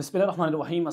बिस्मिल्लाहिर्रहमानिर्रहीम।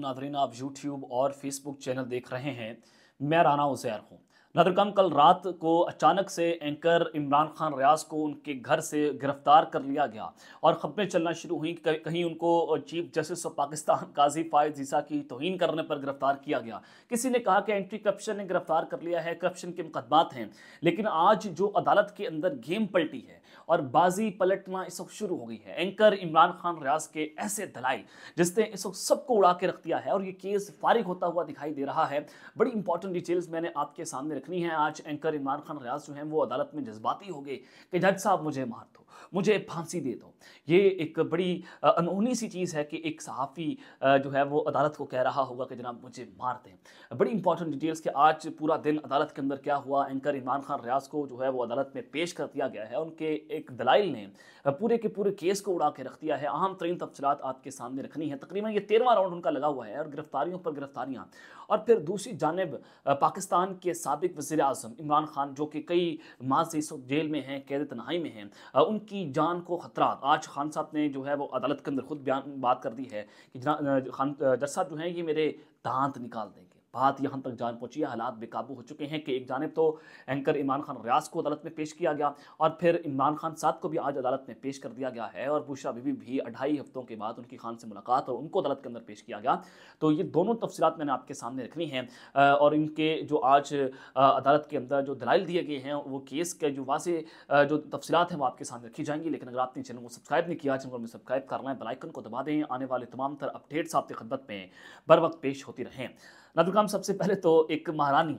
नाजरीन आप यूट्यूब और फेसबुक चैनल देख रहे हैं। मैं राना उजैर हूँ। नादरकम कल रात को अचानक से एंकर इमरान खान रियाज को उनके घर से गिरफ़्तार कर लिया गया और खबरें चलना शुरू हुई। कहीं उनको chief justice of Pakistan Qazi Faez Isa की तोहन करने पर गिरफ़्तार किया गया। किसी ने कहा कि एंटी करप्शन ने गिरफ़्तार कर लिया है, करप्शन के मुकदमात हैं, लेकिन आज जो अदालत के अंदर गेम पलटी है और बाजी पलटना इस वक्त शुरू हो गई है। एंकर इमरान खान रियाज के ऐसे दलाई जिसने इस वक्त सबको उड़ा के रख दिया है और ये केस फारिग होता हुआ दिखाई दे रहा है। बड़ी इंपॉर्टेंट डिटेल्स मैंने आपके सामने रखनी है आज एंकर इमरान खान रियाज जो हैं वो अदालत में जज्बाती हो गए कि जज साहब मुझे मार दो। मुझे फांसी दे दो। ये एक बड़ी अनहोनी सी चीज़ है कि एक सहाफ़ी जो है वो अदालत को कह रहा होगा कि जनाब मुझे मार दें। बड़ी इंपॉर्टेंट डिटेल्स कि आज पूरा दिन अदालत के अंदर क्या हुआ, एंकर इमरान खान रियाज को जो है वो अदालत में पेश कर दिया गया है। उनके एक दलाइल ने पूरे के पूरे केस को उड़ा के रख दिया है। अहम तरीन तफसलत आपके सामने रखनी है। तकरीबन ये तेरहवा राउंड उनका लगा हुआ है और गिरफ्तारियों पर गिरफ्तारियाँ। और फिर दूसरी जानब पाकिस्तान के सबक वजी अजम इमरान खान, जो कि कई माह से इस जेल में हैं कैद तनहाई में हैं उनकी जान को ख़तरा। आज खान साहब ने जो है वो अदालत के अंदर खुद बयान बात कर दी है कि खान जज साहब जो हैं, ये मेरे दांत निकाल देंगे। बात यहाँ तक जान पहुँची है। हालात बेकाबू हो चुके हैं कि एक जानब तो एंकर इमरान खान रियाज को अदालत में पेश किया गया और फिर इमरान खान साहब को भी आज अदालत में पेश कर दिया गया है और बुशरा बीबी भी अढ़ाई हफ्तों के बाद उनकी खान से मुलाकात और उनको अदालत के अंदर पेश किया गया। तो ये दोनों तफसीत मैंने आपके सामने रखनी है और इनके जो आज अदालत के अंदर जो दलाइल दिए गए हैं, वो केस के जो वाजे जो तफसीत हैं, वो आपके सामने रखी जाएँगी। लेकिन अगर आपने चैनल को सब्सक्राइब नहीं किया, चैनल में सब्सक्राइब करना है बेलाइकन को दबा दें, आने वाले तमाम तर अपडेट्स आपकी खदमत में बर वक्त पेश होती रहें। नादुकाम सबसे पहले तो एक महारानी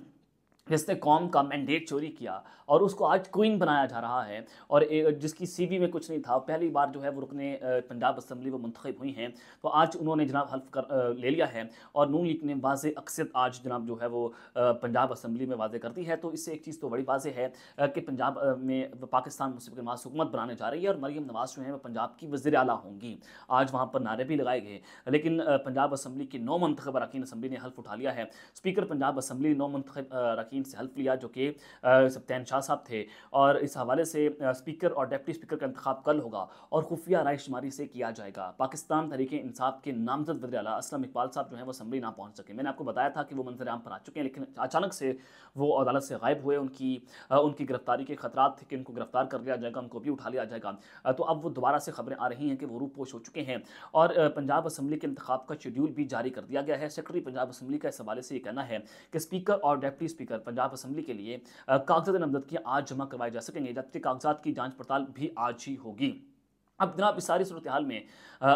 जिसने कौम का मैंडेट चोरी किया और उसको आज क्वीन बनाया जा रहा है और जिसकी सीवी में कुछ नहीं था। पहली बार जो है वो रुकने पंजाब असम्बली वो मंतखब हुई हैं। तो आज उन्होंने जनाब हल्फ कर ले लिया है और नून लीग ने वाज अक्सर आज जनाब जो है वो पंजाब असम्बली में वाजे कर दी है। तो इससे एक चीज़ तो बड़ी वाज है कि पंजाब में पाकिस्तान मुस्लिम नवाज़ हुकूमत बनाने जा रही है और मरीम नवाज़ जो है वो पंजाब की वजी अला होंगी। आज वहाँ पर नारे भी लगाए गए। लेकिन पंजाब असम्बली की नौ मंतखब अरकान असम्बली ने हल्फ उठा लिया है। स्पीकर पंजाब असम्बली नौ मंतखब अरकान से हेल्प लिया, जो कि सत्यान शाह साहब थे। और इस हवाले से स्पीकर और डेप्टी स्पीकर का इंतखब कल होगा और खुफिया राय शुमारी से किया जाएगा। पाकिस्तान तरीके इंसाफ के नामजद वजी अला असलम इकबाल साहब जो है, वो असम्बली ना पहुँच सके। मैंने आपको बताया था कि वो मंजर आम पर आ चुके हैं, लेकिन अचानक से वो अदालत से गायब हुए, उनकी उनकी गिरफ्तारी के खतरा थे कि उनको गिरफ़्तार कर लिया जाएगा, उनको भी उठा लिया जाएगा। तो अब वो दोबारा से खबरें आ रही हैं कि वो रूपोश हो चुके हैं। और पंजाब असम्बली के इंतब का शेड्यूल भी जारी कर दिया गया है। सेक्रेटरी पंजाब असम्बली का इस हवाले से ये कहना है कि स्पीकर और डेप्टी स्पीकर पंजाब असेंबली के लिए कागजात नामजदगी आज जमा करवाए जा सकेंगे। जबकि कागजात की जाँच पड़ताल भी आज ही होगी। अब जनाब, इस सारी सूरत हाल में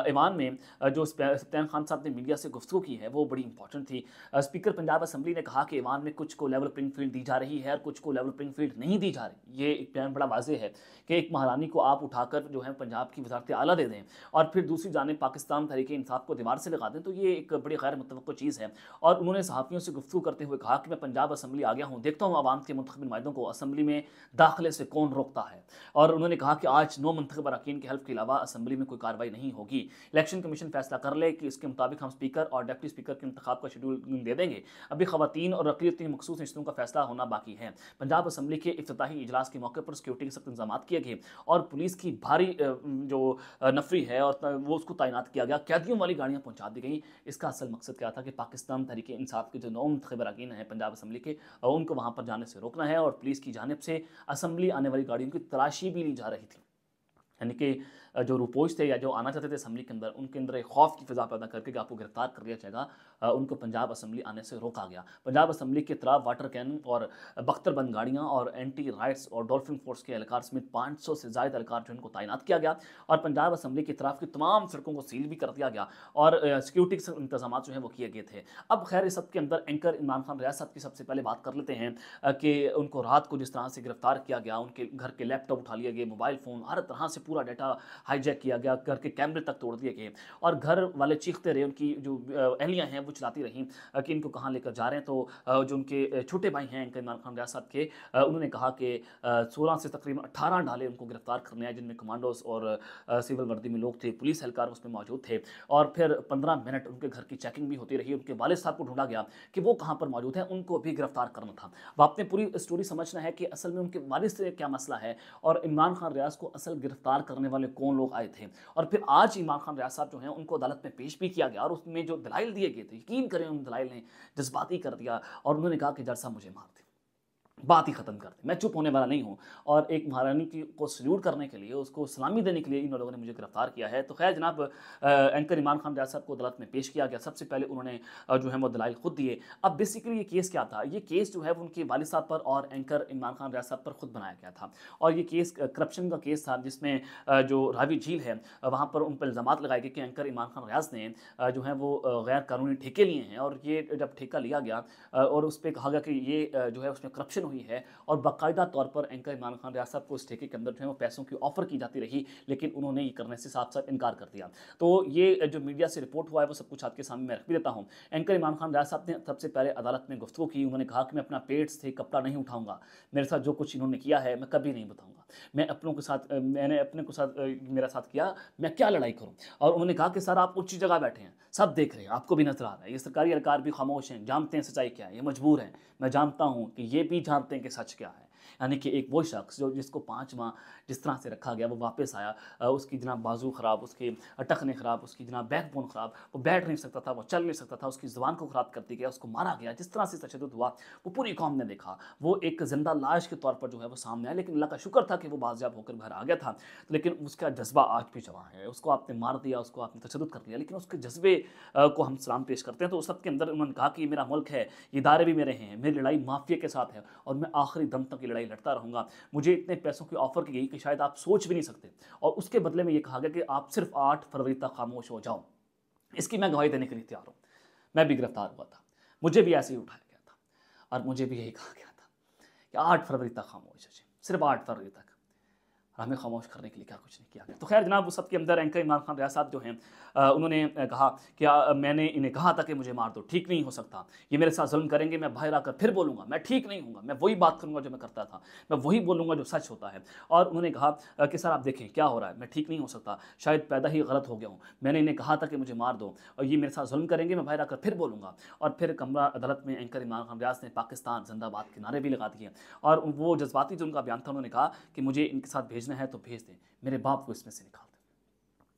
ईमान में जो सत्यान खान साहब ने मीडिया से गुफ्तु की है, वो बड़ी इंपॉर्टेंट थी। स्पीकर पंजाब असम्बली ने कहा कि ईवान में कुछ को लेवल प्रिंग फ़ील्ड दी जा रही है और कुछ को लेवल प्रिंग फ़ील्ड नहीं दी जा रही। ये एक बयान बड़ा वाजे है कि एक महारानी को आप उठाकर जो है पंजाब की वजारत आला दे दें और फिर दूसरी जानब पाकिस्तान तरीके इंसाफ को दीवार से लगा दें तो ये एक बड़ी गैर मुतव चीज़ है। और उन्होंने सहाफ़ियों से गुफ्तु करते हुए कहा कि मैं पंजाब असम्बली आ गया हूँ, देखता हूँ आवाम के मंतब नुमाइंदों को असम्बली में दाखिले से कौन रोकता है। और उन्होंने कहा कि आज नौ मंतब अरकान के हल्फ के अलावा असम्बली में कोई कार्रवाई नहीं होगी। इलेक्शन कमीशन फैसला कर ले कि इसके मुताबिक हम स्पीकर और डिप्टी स्पीकर के इंतब का शेड्यूल दे देंगे। अभी खवतिन और अकलीती मखसूस रिश्तों का फैसला होना बाकी है। पंजाब असम्बली के अफ्ताही इजलास के मौके पर सिक्योरिटी के सख्त इंतज़ाम किए गए और पुलिस की भारी जो नफरी है और वो उसको तैनात किया गया। कैदियों वाली गाड़ियाँ पहुँचा दी गई। इसका असल मकसद क्या था कि पाकिस्तान तरीके इंसाफ के जो नौ मुंतब अरकान हैं पंजाब असम्बली के उनको वहाँ पर जाने से रोकना है और पुलिस की जानब से असम्बली आने वाली गाड़ियों की तलाशी भी ली जा रही थी। यानी कि जो रुपोज थे या जो आना चाहते थे असम्बली के अंदर, उनके अंदर एक खौफ की फिजा पैदा करके आपको गिरफ़्तार कर लिया जाएगा उनको पंजाब असम्बली आने से रोका गया। पंजाब असम्बली के तरफ़ वाटर कैन और बख्तरबंद गाड़ियाँ और एंटी राइट्स और डॉल्फिन फोर्स के एहलकार समेत पाँच सौ से ज़ायद एहलकार जो इनको तैनात किया गया और पंजाब असम्बली की तरफ़ की तमाम सड़कों को सील भी कर दिया गया और सिक्योरिटी इंतज़ाम जो हैं वो किए गए थे। अब खैर इस सब के अंदर एंकर इमरान खान रियासत की सबसे पहले बात कर लेते हैं कि उनको रात को जिस तरह से गिरफ़्तार किया गया, उनके घर के लैपटॉप उठा लिए गए, मोबाइल फ़ोन, हर तरह से पूरा डाटा हाईजैक किया गया, घर के कैमरे तक तोड़ दिए गए। और घर वाले चीखते रहे, उनकी जो अहलियाँ हैं, वो चलाती रहीं कि इनको कहाँ लेकर जा रहे हैं। तो जो उनके छोटे भाई हैं, इनके इमरान खान रियासत के उन्होंने कहा कि सोलह से तकरीबन अट्ठारह डाले उनको गिरफ़्तार करने आए, जिनमें कमांडोज और सिविल वर्दी में लोग थे, पुलिस एहलकार उसमें मौजूद थे। और फिर पंद्रह मिनट उनके घर की चेकिंग भी होती रही, उनके वाले साहब को ढूंढा गया कि वो कहाँ पर मौजूद है, उनको भी गिरफ़्तार करना था। वो आपने पूरी स्टोरी समझना है कि असल में उनके वालिद से क्या मसला है, और इमरान खान रियाज को असल गिरफ़्तार करने वाले कौन लोग आए थे? और फिर आज इमरान खान रियाज साहब जो हैं, उनको अदालत में पेश भी किया गया और उसमें जो दलाइल दिए गए थे, यकीन करें उन दलाइल ने जज्बाती कर दिया और उन्होंने कहा कि साहब मुझे मार दे बात ही ख़त्म कर दी। मैं चुप होने वाला नहीं हूँ। और एक महारानी की को सल्यूट करने के लिए, उसको सलामी देने के लिए इन लोगों ने मुझे गिरफ़्तार किया है। तो खैर जनाब एंकर इमरान खान रियाज साहब को अदालत में पेश किया गया। सबसे पहले उन्होंने जो है वो दलाइल खुद दिए। अब बेसिकली ये केस क्या था? ये केस जो है वो उनके वालिद साहब पर और एंकर इमरान खान रियाज साहब पर खुद बनाया गया था। और ये केस करप्शन का केस था, जिसमें जो रावी झील है वहाँ पर उन पर इल्ज़ाम लगाए गए कि एंकर इमरान खान रियाज ने जो है वो गैर कानूनी ठेके लिए हैं। और ये जब ठेका लिया गया और उस पर कहा गया कि ये जो है उसमें करप्शन हुई है और बाकायदा तौर पर एंकर इमरान खान रियासत को इस ठेके के अंदर जो है वो पैसों की ऑफ़र की जाती रही, लेकिन उन्होंने ये करने से साफ़ साफ़ इनकार कर दिया। तो ये जो मीडिया से रिपोर्ट हुआ है, वो सब कुछ आपके सामने मैं रख भी देता हूँ। एंकर इमरान खान रियासत ने सबसे पहले अदालत में गुफ्तु की। उन्होंने कहा कि मैं अपना पेट से कपड़ा नहीं उठाऊँगा। मेरे साथ जो कुछ इन्होंने किया है, मैं कभी नहीं बताऊँगा। मैं अपनों के साथ, मैंने अपने को साथ, मेरा साथ किया, मैं क्या लड़ाई करूँ? और उन्होंने कहा कि, सर, आप ऊँची जगह बैठे हैं, सब देख रहे हैं, आपको भी नज़र आ रहा है। ये सरकारी अधिकार भी खामोश हैं, जानते हैं सच्चाई क्या है, ये मजबूर हैं। मैं जानता हूँ कि ये भी जानते हैं कि सच क्या है? यानी कि एक वो शख्स जो जिसको पाँच माह जिस तरह से रखा गया, वो वापस आया। उसकी जनाब बाजू ख़राब, उसके टखने ख़राब, उसकी जनाब बैक बोन ख़राब, वो बैठ नहीं सकता था, वो चल नहीं सकता था, उसकी ज़बान को ख़राब कर दिया गया, उसको मारा गया। जिस तरह से तशद हुआ, वो पूरी कौम ने देखा। वो एक ज़िंदा लाश के तौर पर जो है, वो सामने आया, लेकिन अल्लाह का शुक्र था कि वो बाजियाब होकर घर आ गया था। लेकिन उसका जज्बा आज भी जवा है। उसको आपने मार दिया, उसको आपने तशद कर दिया, लेकिन उसके जज्बे को हम सलाम पेश करते हैं तो उस सब के अंदर उन्होंने कहा कि मेरा मुल्क है इदारे भी मेरे हैं, मेरी लड़ाई माफिया के साथ है, और मैं आखिरी दम तक ये लड़ाई लड़ता रहूँगा। मुझे इतने पैसों की ऑफ़र की गई कि शायद आप सोच भी नहीं सकते। और उसके बदले में ये कहा गया कि आप सिर्फ़ आठ फरवरी तक खामोश हो जाओ। इसकी मैं गवाही देने के लिए तैयार हूँ। मैं भी गिरफ़्तार हुआ था। मुझे भी ऐसे ही उठाया गया था। और मुझे भी यही कहा गया था कि आठ फरवरी तक खामोश हो जाए सिर्फ़ आठ फरवरी तक। हमें खामोश करने के लिए क्या कुछ नहीं किया गया। तो खैर जनाब, उस सब के अंदर एंकर इमरान खान रियाज साहब जो हैं उन्होंने कहा कि मैंने इन्हें कहा था कि मुझे मार दो, ठीक नहीं हो सकता। ये मेरे साथ जुल्म करेंगे, मैं बाहर आकर फिर बोलूँगा, मैं ठीक नहीं हूँ मैं वही बात करूँगा जो मैं करता था, मैं वही बोलूँगा जो सच होता है। और उन्होंने कहा कि सर आप देखें, क्या हो रहा है? मैं ठीक नहीं हो सकता, शायद पैदा ही गलत हो गया हूँ। मैंने इन्हें कहा था कि मुझे मार दो और ये मेरे साथ जुल्म करेंगे, मैं बाहर आकर फिर बोलूँगा। और फिर कमरा अदालत में एंकर इमरान खान रियाज ने पाकिस्तान, जिंदाबाद के नारे भी लगा दिए। और वो जज्बाती जो उनका बयान था, उन्होंने कहा कि मुझे इनके साथ भेजना है तो भेज दें। मेरे बाप को इसमें से निकाल।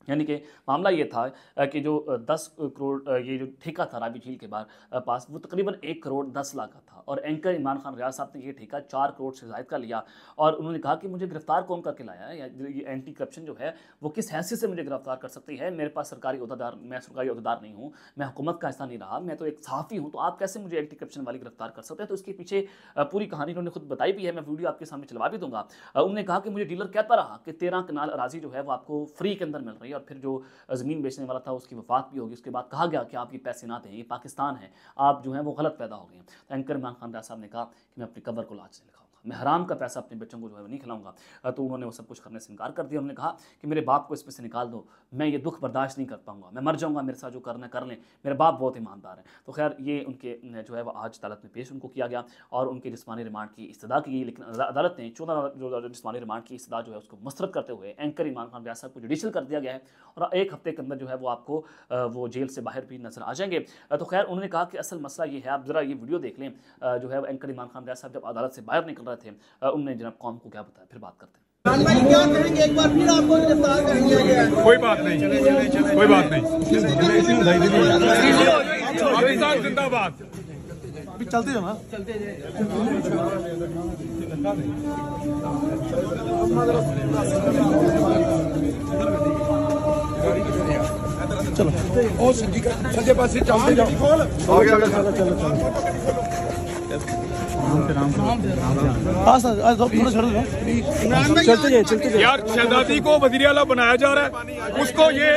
यानी कि मामला ये था कि जो दस करोड़ ये जो ठेका था रावी झील के बाहर पास, वो तकरीबन एक करोड़ दस लाख का था। और एंकर इमरान खान रियाज साहब ने ये ठेका चार करोड़ से जायद का लिया और उन्होंने कहा कि मुझे गिरफ़्तार कौन करके लाया है? ये एंटी करप्शन जो है, वो किस हैसियत से मुझे गिरफ़्तार कर सकती है? मेरे पास सरकारी अहदेदार मैं सरकारी अहदेदार नहीं हूँ, मैं हुकूमत का हिस्सा नहीं रहा, मैं तो एक सहाफ़ी हूँ तो आप कैसे मुझे एंटी करप्शन वाली गिरफ़्तार कर सकते हैं? तो इसके पीछे पूरी कहानी उन्होंने खुद बताई भी है, मैं वीडियो आपके सामने चलवा भी दूँगा। उन्होंने कहा कि मुझे डीलर कहता रहा कि तेरह कनाल अराजी जो है, वो आपको फ्री के अंदर मिल रही है। और फिर जो ज़मीन बेचने वाला था उसकी वफात भी होगी। उसके बाद कहा गया कि आप ये पैसे ना दें, ये पाकिस्तान है। आप जो है वो गलत पैदा हो गए तो एंकर इमरान खान साहब ने कहा कि मैं अपनी कबर को लाच से लिखा मैं हराम का पैसा अपने बच्चों को जो है नहीं खिलाऊँगा। तो उन्होंने वो सब कुछ करने से इनकार कर दिया। उन्होंने कहा कि मेरे बाप को इसमें से निकाल दो। मैं ये दुख बर्दाश्त नहीं कर पाऊँगा। मैं मर जाऊँगा, मेरे साथ जो करना कर लें। मेरे बाप बहुत ईमानदार हैं। तो खैर, ये उनके जो है वो आज अदालत में पेश उनको किया गया और उनके जिसमानी रिमांड की इस्तदा की गई। लेकिन अदालत ने चौदह जो जिसमानी रिमांड की इस्तदा जो है उसको मसरत करते हुए एंकर ईमान खान व्यास को जुडिशल कर दिया गया है और एक हफ़्ते के अंदर जो है वो आपको वो जेल से बाहर भी नज़र आ जाएँगे। तो खैर, उन्होंने कहा कि असल मसला ये है। आप ज़रा ये वीडियो देख लें। जो है एंकर ईमान खान व्यास साहब जब अदालत से बाहर निकल रहे थे। उन्होंने जनाब कौम को क्या बताया? फिर बात करते हैं। कोई बात नहीं कोई बात नहीं। जिंदाबाद। चलते जाना चलते चलो। ओ सज्जे पास चलते जाओ। चलो चलो चलो। यार शहजादी को वज़ीर अला बनाया जा रहा है। उसको ये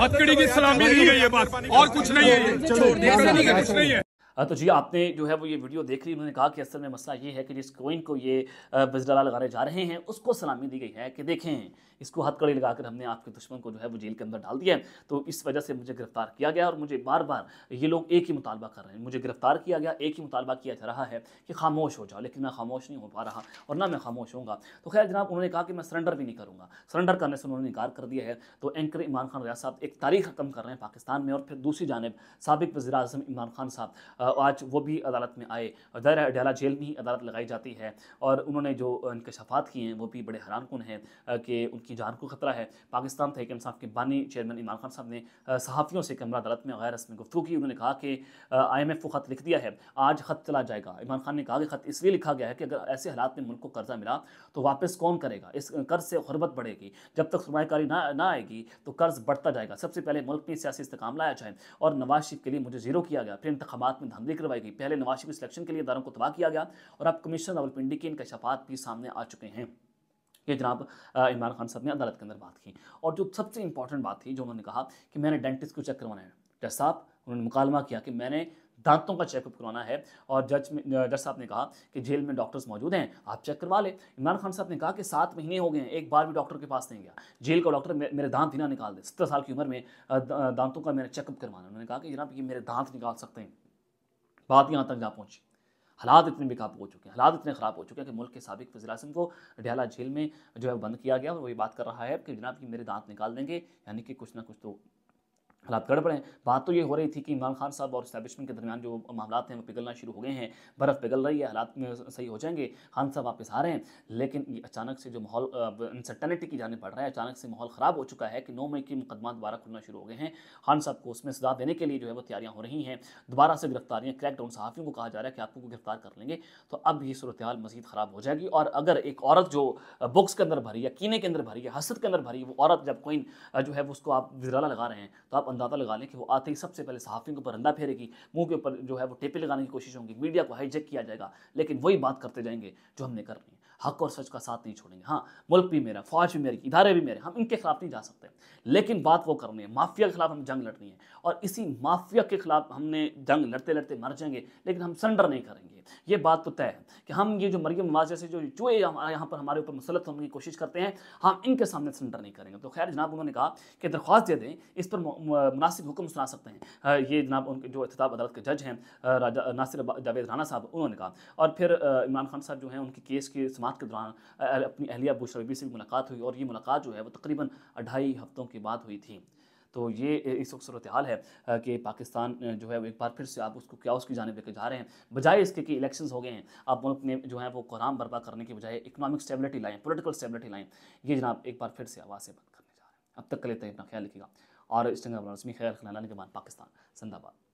हथकड़ी की सलामी दी गई है बात। और कुछ नहीं है कुछ नहीं है। तो जी, आपने जो है वो ये वीडियो देख ली, उन्होंने कहा कि असल में मसला ये है कि जिस कोइन को ये बजडला लगाने जा रहे हैं, उसको सलामी दी गई है कि देखें, इसको हथकड़ी लगाकर हमने आपके दुश्मन को जो है वो जेल के अंदर डाल दिया है। तो इस वजह से मुझे गिरफ़्तार किया गया और मुझे बार बार ये लोग एक ही मुतालबा कर रहे हैं। मुझे गिरफ़्तार किया गया, एक ही मुतालबा किया जा रहा है कि खामोश हो जाओ, लेकिन मैं खामोश नहीं हो पा रहा और ना मैं खामोश होऊँगा। तो खैर जनाब, उन्होंने कहा कि मैं सरेंडर भी नहीं करूँगा। सरेंडर करने से उन्होंने इनकार कर दिया है। तो एंकर इमरान खान रियाज साहब एक तारीख ख़त्म कर रहे हैं पाकिस्तान में और फिर दूसरी जानब सबक वजी अजम इमरान खान साहब आज वो भी अदालत में आए। और अडाला जेल में ही अदालत लगाई जाती है। और उन्होंने जो इंकशाफात किए हैं, वो भी बड़े हैरान कन हैं कि उनकी जान को ख़तरा है। पाकिस्तान तहक इंसाफ के बानी चेयरमैन इमरान खान साहब ने सहाफ़ियों से कमरा अदालत में गैर रस्मी गुफ्तु की। उन्होंने कहा कि आई एम एफ़ को ख़त लिख दिया है, आज ख़त चला जाएगा। इमरान खान ने कहा कि ख़त इसलिए लिखा गया है कि अगर ऐसे हालात में मुल्क को कर्जा मिला तो वापस कौन करेगा? इस कर्ज से गुरबत बढ़ेगी। जब तक सरमाकारी ना ना आएगी तो कर्ज बढ़ता जाएगा। सबसे पहले मुल्क में सियासी इस्तेकाम लाया जाए और नवाज़ शरीफ के लिए मुझे ज़ीरो किया गया। फिर इंतबात में धांधली करवाई गई। पहले नवाज़ शरीफ सिलेक्शन के लिए इदारों को तबाह किया गया और अब कमीशन रावलपिंडी के इनकशाफात भी सामने आ चुके हैं। ये जनाब इमरान खान साहब ने अदालत के अंदर बात की। और जो सबसे इंपॉर्टेंट बात थी जो उन्होंने कहा कि मैंने डेंटिस्ट को चेक करवाना है। जज साहब, उन्होंने मुकालमा किया कि मैंने दांतों का चेकअप करवाना है और जज जज साहब ने कहा कि जेल में डॉक्टर्स मौजूद हैं, आप चेक करवा लें। इमरान खान साहब ने कहा कि सात महीने हो गए हैं, एक बार भी डॉक्टर के पास नहीं गया। जेल का डॉक्टर मेरे दांत ही ना निकाल दे। सत्तर साल की उम्र में दांतों का मैंने चेकअप करवाना उन्होंने कहा कि जनाब, ये मेरे दांत निकाल सकते हैं। बात यहाँ तक जा पहुँची। हालात इतने बेकाबू हो चुके हैं, हालात इतने ख़राब हो चुके हैं कि मुल्क के सबक वजी अजम को डियाला जेल में जो है बंद किया गया और वही बात कर रहा है कि जनाब कि मेरे दांत निकाल देंगे, यानी कि कुछ ना कुछ तो हालात गड़बड़ हैं। बात तो ये हो रही थी कि इमरान खान साहब और इस्टेबलिशमेंट के दरमियान जो मामला हैं, वो पिघलना शुरू हो गए हैं। बर्फ़ पिघल रही है, हालात में सही हो जाएँगे, खान साहब वापस आ रहे हैं। लेकिन ये अचानक से जो माहौल अनसर्टनिटी की जाने पड़ रहा है, अचानक से माहौल ख़राब हो चुका है कि नौ मई की मुकदमा दोबारा खुलना शुरू हो गए हैं। खान साहब को उसमें सजा देने के लिए जो है वो तैयारियाँ हो रही हैं। दोबारा से गिरफ्तारियाँ क्रैक डाउन सहाफ़ियों को कहा जा रहा है कि आपको गिरफ़्तार कर लेंगे तो अब ये सूरत हाल मजीद ख़राब हो जाएगी। और अगर एक औरत जो बुक्स के अंदर भरी या कीने के अंदर भरी है हसरत के अंदर भरी, वो औरत जब कोई जो है उसको आप विजराला लगा रहे हैं तो आप अंदाज़ा लगा लें कि वो आते ही सबसे पहले सहाफ़ियों के ऊपर अंदा फेरेगी, मुँह के ऊपर जो है वो टेपे लगाने की कोशिश होंगी, मीडिया को हाईजेक किया जाएगा, लेकिन वही बात करते जाएँगे जो हमने करनी है। हक और सच का साथ नहीं छोड़ेंगे। हाँ मुल्क भी मेरा, फौज भी मेरी, इधारे भी मेरे, हम इनके खिलाफ नहीं जा सकते। लेकिन बात वो करनी है, माफिया के खिलाफ हम जंग लड़नी है। और इसी माफिया के खिलाफ हमने जंग लड़ते लड़ते मर जाएँगे, लेकिन हम सरेंडर नहीं करेंगे। ये बात तो तय है कि हम ये जो मरियम नवाज़ जैसे जो चूहे यहाँ पर हमारे ऊपर मुसलत होने की कोशिश करते हैं, हम इनके सामने सरेंडर नहीं करेंगे। तो खैर जनाब, उन्होंने कहा कि दरख्वास्त दे दें, इस पर मुनासिब हुक्म सुना सकते हैं। ये जनाब उनके जो अहताब अदालत के जज हैं राजा, नासिर जावेद राना साहब, उन्होंने कहा। और फिर इमरान खान साहब जो हैं, उनके केस की समात के दौरान अपनी अहलिया बुशरा बीबी से भी मुलाकात हुई और ये मुलाकात जो है वो तकरीबन अढ़ाई हफ्तों के बाद हुई थी। तो ये इस वक्त सूरत हाल है कि पाकिस्तान जो है वो एक बार फिर से आप उसको, क्या उसकी जानब लेकर जा रहे हैं। बजाय इसके कि इलेक्शंस हो गए हैं, आप मुल्क में जो है वो कुराम बर्पा करने के बजाय इकनॉमिक स्टेबिलिटी लाएँ, पोलिटिकल स्टेबिलिटी लाएँ, ये जनाब एक बार फिर से आवाज़ बंद करने जा रहे हैं। अब तक के लिए अपना ख्याल रखिएगा। और इस जगह रस्मी ख्याल खिलाने के बाद पाकिस्तान, जिंदाबाद।